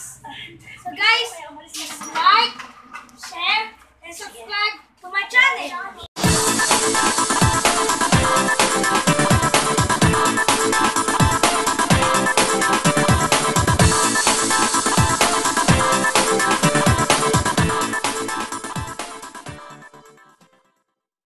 So guys, like,